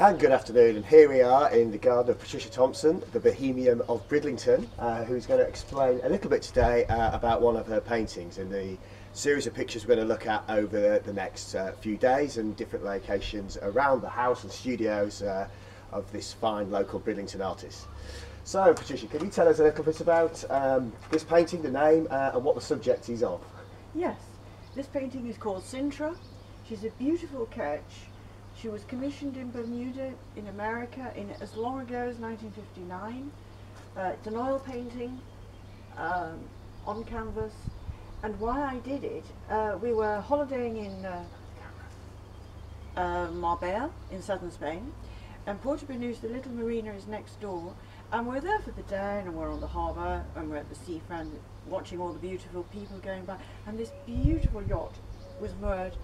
And good afternoon, and here we are in the garden of Patricia Thompson, the Bohemian of Bridlington, uh, who's going to explain a little bit today uh, about one of her paintings in the series of pictures we're going to look at over the, next uh, few days and different locations around the house and studios uh, of this fine local Bridlington artist. So, Patricia, can you tell us a little bit about um, this painting, the name, uh, and what the subject is of? Yes, this painting is called Sintra. She's a beautiful catch. She was commissioned in Bermuda in America in as long ago as 1959. Uh, it's an oil painting um, on canvas. And why I did it, uh, we were holidaying in uh, uh, Marbella in southern Spain, and Puerto Banús, the little marina, is next door. And we're there for the day, and we're on the harbour, and we're at the seafront, watching all the beautiful people going by. And this beautiful yacht was moored,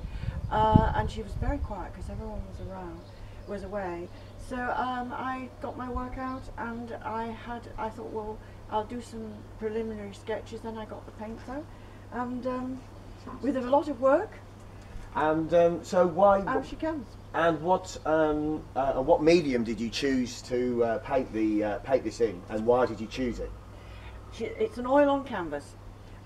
uh, and she was very quiet because everyone was around, was away. So um, I got my work out, and I had, I thought, well, I'll do some preliminary sketches. Then I got the paints out, and um, with a lot of work, And um, so, why? out she comes. And what um, uh, and what medium did you choose to uh, paint the uh, paint this in, and why did you choose it? It's an oil on canvas.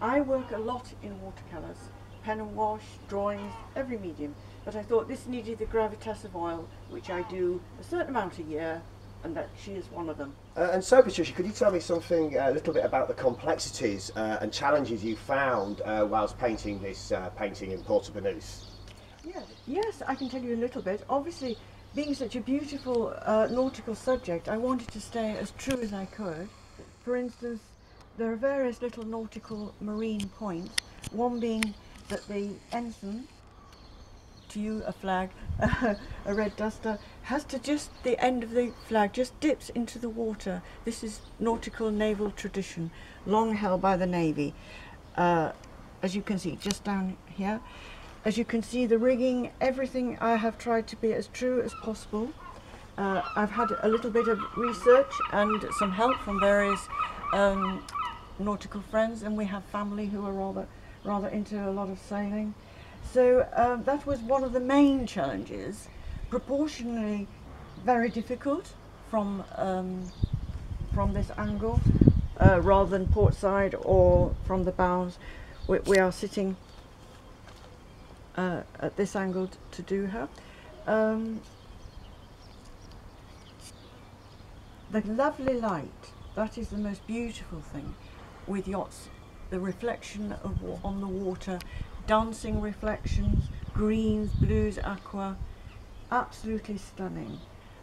I work a lot in watercolours, pen and wash, drawings, every medium. But I thought this needed the gravitas of oil, which I do a certain amount a year, and that she is one of them. Uh, and so, Patricia, could you tell me something uh, a little bit about the complexities uh, and challenges you found uh, whilst painting this uh, painting in Porto Banús? Yes, yes, I can tell you a little bit. Obviously, being such a beautiful uh, nautical subject, I wanted to stay as true as I could. For instance, there are various little nautical marine points. One being that the ensign, to you a flag, a red duster, has to just the end of the flag just dips into the water. This is nautical naval tradition, long held by the navy. Uh, as you can see, just down here. As you can see, the rigging, everything I have tried to be as true as possible. Uh, I've had a little bit of research and some help from various um, nautical friends, and we have family who are rather, rather into a lot of sailing. So um, that was one of the main challenges, proportionally very difficult from um, from this angle, uh, rather than port side or from the bows. We, we are sitting uh, at this angle to do her. Um, the lovely light, that is the most beautiful thing with yachts. The reflection of on the water, dancing reflections, greens, blues, aqua, absolutely stunning.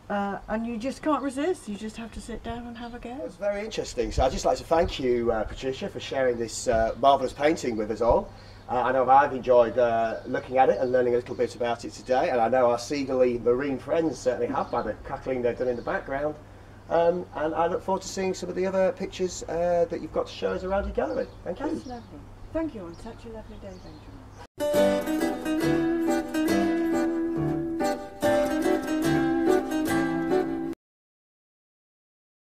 Uh, and you just can't resist. You just have to sit down and have a go. It's very interesting. So I'd just like to thank you, uh, Patricia, for sharing this uh, marvellous painting with us all. Uh, I know I've enjoyed uh, looking at it and learning a little bit about it today, and I know our seagull marine friends certainly have by the cackling they've done in the background. Um, and I look forward to seeing some of the other pictures uh, that you've got to show us around your gallery. Thank you. That's lovely. Thank you, and such a lovely day, Benjamin.